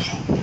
Gracias.